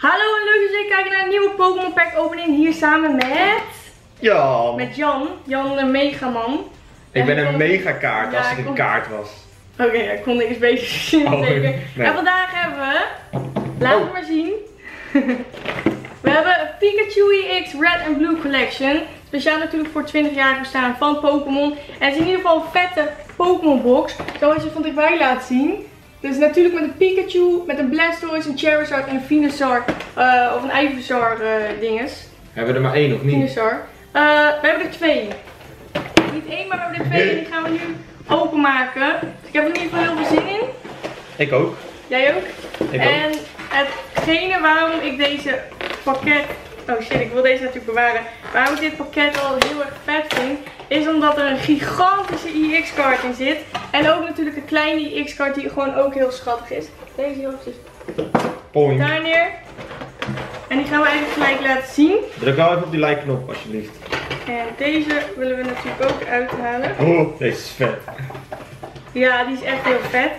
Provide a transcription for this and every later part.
Hallo en leuk dat jullie kijken naar een nieuwe Pokémon Pack opening hier samen met... Ja. Met Jan. Jan de Megaman. Ik ben En een megakaart Ja, als het ik een kon- kaart was. Oké, ja, ik kon niks beter zien Oh, zeker. nee. En vandaag hebben we... Laat Oh. het maar zien. we hebben een Pikachu EX Red and Blue Collection. Speciaal natuurlijk voor het 20 jaar bestaan van Pokémon. En het is in ieder geval een vette Pokémon box. Zoals je van dichtbij laat zien. Dus natuurlijk met een Pikachu, met een Blastoise, een Charizard en een Venusaur. eh, of een Ivysaur eh dinges. Hebben we er maar één of niet? Venusaur. Eh, we hebben er twee. Niet één, maar we hebben er twee. En die gaan we nu openmaken. Dus ik heb er in ieder geval heel veel zin in. Ik ook. Jij ook? Ik ook. En hetgene waarom ik deze pakket. Oh shit, ik wil deze natuurlijk bewaren. Waarom ik dit pakket al heel erg vet vind. Is omdat er een gigantische IX-kaart in zit. En ook natuurlijk een kleine IX-kaart die gewoon ook heel schattig is. Deze dus Point. daar neer. En die gaan we eigenlijk gelijk laten zien. Druk wel even op die like knop alsjeblieft. En deze willen we natuurlijk ook uithalen. Oh, deze is vet. Ja, die is echt heel vet.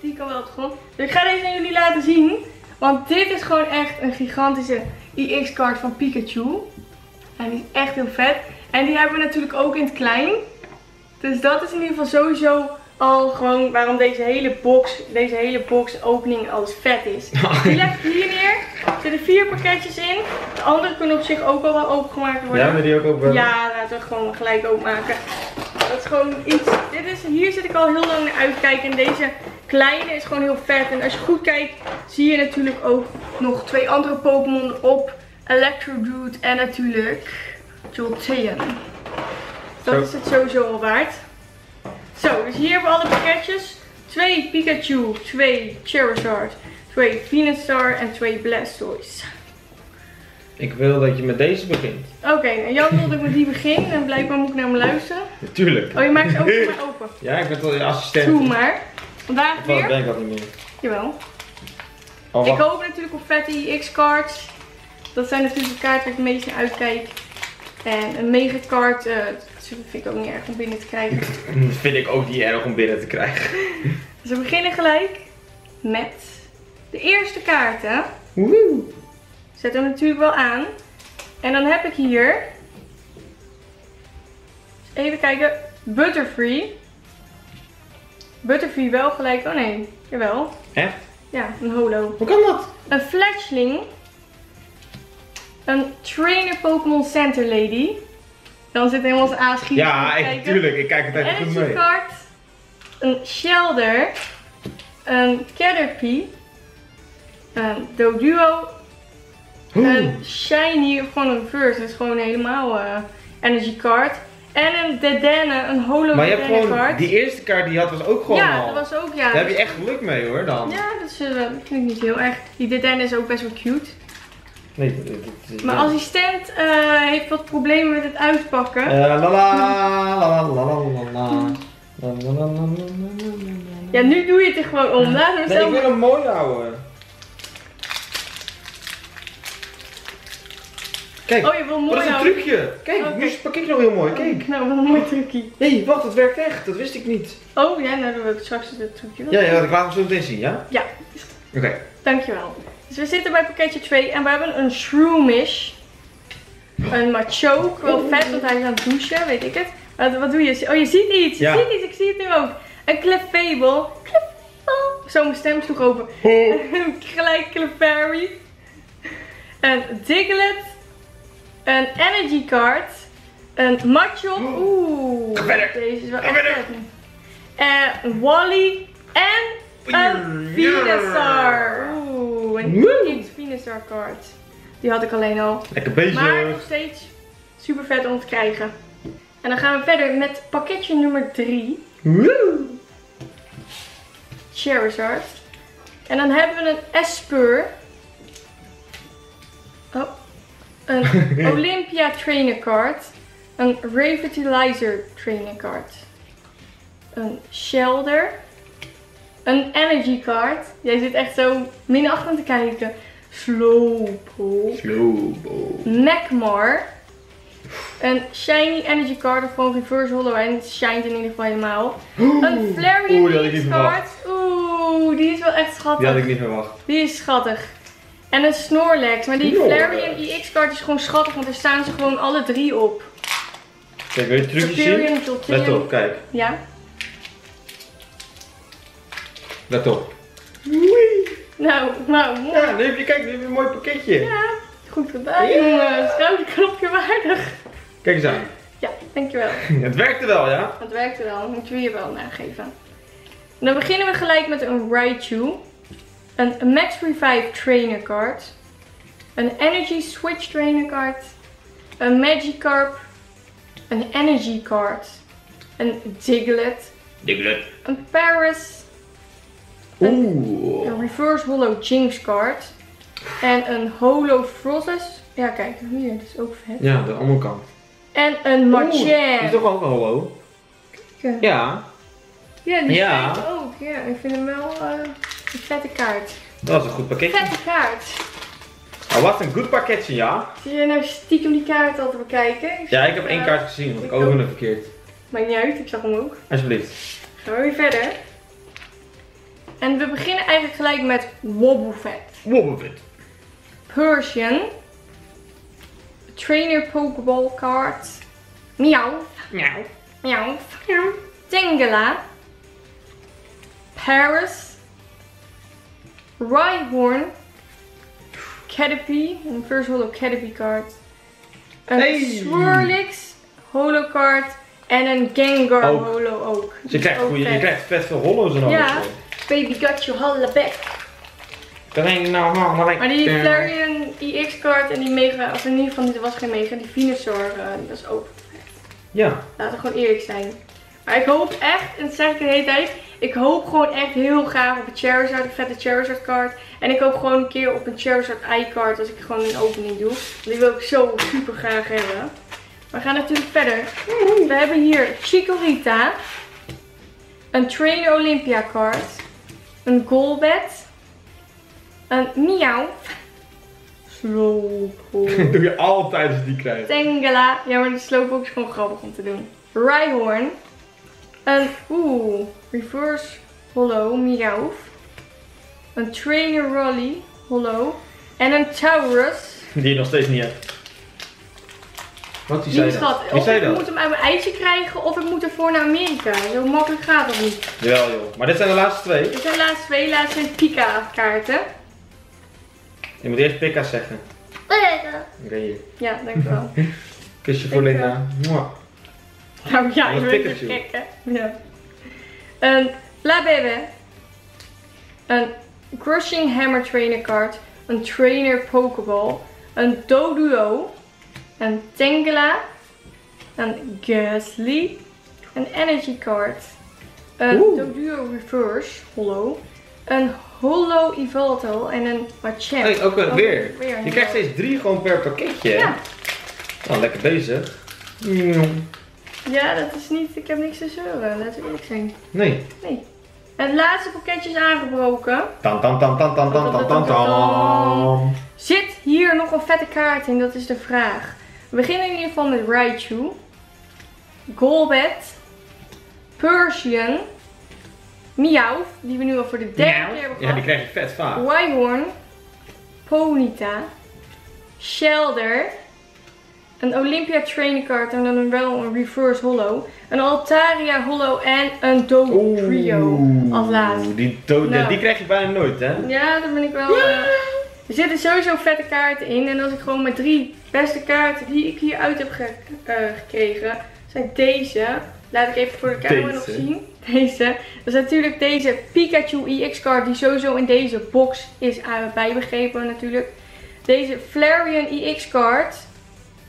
Die kan wel op de grond. Dus ik ga deze aan jullie laten zien. Want dit is gewoon echt een gigantische EX-kaart van Pikachu. En die is echt heel vet. En die hebben we natuurlijk ook in het klein. Dus dat is in ieder geval sowieso al gewoon waarom deze hele box, deze hele box opening als vet is. Die leg ik hier neer. Er zitten vier pakketjes in. De andere kunnen op zich ook al wel opengemaakt worden. Ja, wil die ook open? Ja, laten we gewoon gelijk openmaken. Dat is gewoon iets. Dit is, hier zit ik al heel lang naar uitkijken. En deze kleine is gewoon heel vet. En als je goed kijkt, zie je natuurlijk ook nog twee andere Pokémon op. Electrodude en natuurlijk Jolteon. Dat is het sowieso al waard. Zo, dus hier hebben we alle pakketjes. Twee Pikachu, twee Charizard, twee Venusaur en twee Blastoise. Ik wil dat je met deze begint. Oké, nou Jan wilde ik met die beginnen en blijkbaar moet ik naar hem luisteren. Natuurlijk. Oh, je maakt ze ook voor mij open. Ja, ik ben wel je assistent. Doe maar. Vandaag wat, weer. ben ik dat niet meer. Jawel. Oh, Ik hoop natuurlijk op vette EX-cards. Dat zijn natuurlijk de kaarten waar ik het meest naar uitkijk. En een megacard, eh dat vind ik ook niet erg om binnen te krijgen. Dat vind ik ook niet erg om binnen te krijgen. Dus we beginnen gelijk met de eerste kaarten. Woe. Zet hem natuurlijk wel aan. En dan heb ik hier. Even kijken. Butterfree. Butterfree wel gelijk. Oh nee, jawel. Echt? Ja, een holo. Hoe kan dat? Een Fletchling. Een Trainer Pokémon Center Lady. Dan zit helemaal zijn aanschiet. Ja, ik, tuurlijk. Ik kijk het Een even goed Energy mee. Card. Een Shelder. Een Caterpie. Een Doduo. Oeh. Een Shiny, of gewoon een reverse. Dat is gewoon helemaal eh, Energy Card. En een Dedenne, een Holo Maar je hebt gewoon, die eerste kaart die je had was ook gewoon ja, al. dat was ook, ja. Daar heb je echt geluk mee hoor dan. Ja, dat is, eh, vind ik niet heel erg. Die Dedenne is ook best wel cute. Nee, dat- dat- dat- Mijn assistent eh, heeft wat problemen met het uitpakken. Eh, la la la la la la la la. La, la, la, la, la, la, la. Ja, nu doe je het er gewoon om. Laat hem Nee, ik wil hem mooi houden. Kijk, Oh, je wil wat mooi is een trucje. Kijk, nu het pakketje nog heel mooi. Kijk. Nou, wat een mooi trucje. Hé, hey, wacht, het werkt echt. Dat wist ik niet. Oh ja, nou dan wil ik straks het trucje. Ja, ja, ik laat hem zo meteen zien, ja? Ja, Oké. dankjewel. Dus we zitten bij pakketje 2 en we hebben een Shroomish. Een Machoke. Wel vet, want hij is aan het douchen, weet ik het. Wat, wat doe je? Oh, je ziet iets. Je Ja. ziet iets, ik zie het nu ook. Een Clefable. Clefable. Zo, mijn stem sloeg open. Gelijk Clefairy. Een Diglett. Een Energy Card. Een Machop. Oeh. Deze is wel echt vet. En een Wally. En een Venusaur. Oeh, een Woe. X Venusaur card. Die had ik alleen al. Lekker bezig. Maar nog steeds super vet om te krijgen. En dan gaan we verder met pakketje nummer 3. Woe. Charizard. En dan hebben we een Esper. Oh. Een Olympia Trainer Card. Een Revitalizer Trainer Card. Een Shelder. Een Energy Card. Jij zit echt zo minachtend te kijken. Slowpoke. Slowbo. Magmar. Een Shiny Energy Card of gewoon Reverse Hollow en het shined in ieder geval helemaal. Een Flareon. Card. Oeh, die is wel echt schattig. Die had ik niet verwacht. Die is schattig. En een Snorlax. Maar die. Flareon EX-kaart is gewoon schattig, want daar staan ze gewoon alle drie op. Kijk, wil je het trucje zien? Let op, kijk. Ja. Let op. Nou, nou, mooi. Ja, nu heb je, kijk, nu heb je een mooi pakketje. Ja, goed gedaan, Ja. jongens. Schouderklopje waardig. Kijk eens aan. Ja, dankjewel. Het werkte wel, ja? Het werkte wel, dat moeten we je wel nageven. Dan beginnen we gelijk met een Raichu. Een Max Revive Trainer Card. Een Energy Switch Trainer Card. Een Magikarp. Een Energy Card. Een Diglett. Diglett. Een Paris. Oeh. Een Reverse Holo Jinx Card. En een Holo Frossus. Ja, kijk, hier, dat is ook vet. Ja, de andere kant. En een Oeh, die is Machamp. toch ook een holo? Ja. Ja, Ja, die Ja. ook. Ja, ik vind hem wel eh, een vette kaart. dat is een goed pakketje. Vette kaart. Oh, wat een goed pakketje, ja. Zie je nou stiekem die kaart al te bekijken? Ja, ik heb één kaart gezien, want ik opende verkeerd. Maakt niet uit, ik zag hem ook. Alsjeblieft. Gaan we weer verder. En we beginnen eigenlijk gelijk met Wobbuffet. Wobbelfit. Persian. Trainer Pokeball Card. Miauw. Miauw. Miauw. Tangela. Paris. Rhyhorn. Caterpie. Een first holo Caterpie card. Een Hey. Swirlix holo card. En een Gengar Ook. holo ook. Dus je krijgt, Ook goeie, je krijgt vet veel holo's en alles. Ja. Baby got you hollaback. Alleen nou, nou, nou, Maar die eh, Flareon EX card en die Mega, of in ieder geval, dit was geen Mega, die Venusaur, eh, dat is ook Ja. Laten we gewoon eerlijk zijn. Maar ik hoop echt, en dat zeg ik de hele tijd, ik hoop gewoon echt heel graag op een Charizard, een vette Charizard card. En ik hoop gewoon een keer op een Charizard i-card als ik gewoon een opening doe. Want die wil ik zo super graag hebben. We gaan natuurlijk verder. We hebben hier Chikorita. Een Trainer Olympia card. Een Golbat. Een Miauw. Slowpoke. doe je altijd als je die krijgt. Tangela. Ja, maar de slowpoke is gewoon grappig om te doen. Rhyhorn. Een, oeh, reverse hollow, Meowth. Een Trainer Rolly, hollow. En een Taurus. Die je nog steeds niet hebt. Wat, Die zei dat? Wie Of zei ik dat? moet hem uit mijn eitje krijgen of ik moet ervoor naar Amerika. Zo makkelijk gaat dat niet. Jawel joh. Maar dit zijn de laatste twee. Dit zijn de laatste twee. Laatste zijn Pika kaarten. Je moet eerst Pika zeggen. Oké, hier. Ja, dankjewel. Kusje voor. Linda. Mwah. Nou ja, je bent een gek hè. Ja. Een La Bebe. Een Crushing Hammer Trainer card. Een Trainer Pokeball. Een Doduo. Een Tangela. Een Ghastly. Een Energy card. Een Oeh. Doduo Reverse. Hollow. Een Hollow Evolto. En een Machamp. Hey, ook Oh, weer. Je krijgt steeds drie gewoon per pakketje. Ja. Nou, lekker bezig. Ja, dat is niet... Ik heb niks te zeuren. Laten we eerlijk zijn. Nee. Nee. Het laatste pakketje is aangebroken. Tan tan tan tan tan tan tan tan tan. Zit hier nog een vette kaart in? Dat is de vraag. We beginnen in ieder geval met Raichu. Golbat. Persian. Meowth, die we nu al voor de derde keer hebben Ja, die krijg je vet vaak. Rhyhorn. Ponyta. Shelder. Een Olympia Training Card en dan wel een Reverse Hollow. Een Altaria Hollow en een Dodrio als laatste. Die, do- Nou. die krijg je bijna nooit, hè? Ja, daar ben ik wel. eh, Er zitten sowieso vette kaarten in. En als ik gewoon met drie beste kaarten die ik hieruit heb ge- eh, gekregen, zijn deze. Laat ik even voor de camera nog zien. Deze. Dat is natuurlijk deze Pikachu EX card die sowieso in deze box is uh, bijbegrepen natuurlijk. Deze Flareon EX card.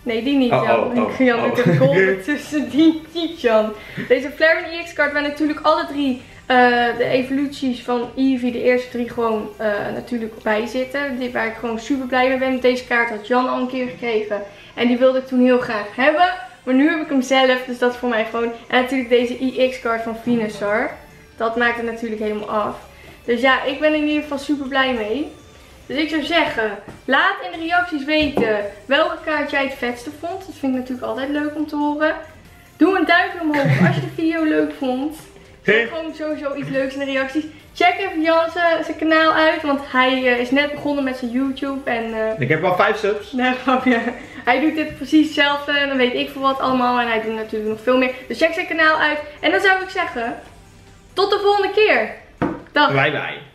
Nee, die niet Oh, Jan. oh, oh, Jan oh. met de golden tussen die niet Jan. Deze Flareon EX card waar natuurlijk alle drie eh, de evoluties van Eevee, de eerste drie, gewoon eh, natuurlijk bij zitten. Die, waar ik gewoon super blij mee ben. Deze kaart had Jan al een keer gekregen. En die wilde ik toen heel graag hebben. Maar nu heb ik hem zelf, dus dat is voor mij gewoon. En natuurlijk deze EX-kaart van Venusaur. Dat maakt het natuurlijk helemaal af. Dus ja, ik ben er in ieder geval super blij mee. Dus ik zou zeggen, laat in de reacties weten welke kaart jij het vetste vond. Dat vind ik natuurlijk altijd leuk om te horen. Doe een duimpje omhoog als je de video leuk vond. Zeg gewoon sowieso iets leuks in de reacties. check even Jan zijn kanaal uit. Want hij eh, is net begonnen met zijn YouTube. En eh, Ik heb wel 5 subs. Nee, grapje. Hij doet dit precies hetzelfde. En dan weet ik veel wat allemaal. En hij doet natuurlijk nog veel meer. Dus check zijn kanaal uit. En dan zou ik zeggen, tot de volgende keer. Dag. Bye bye.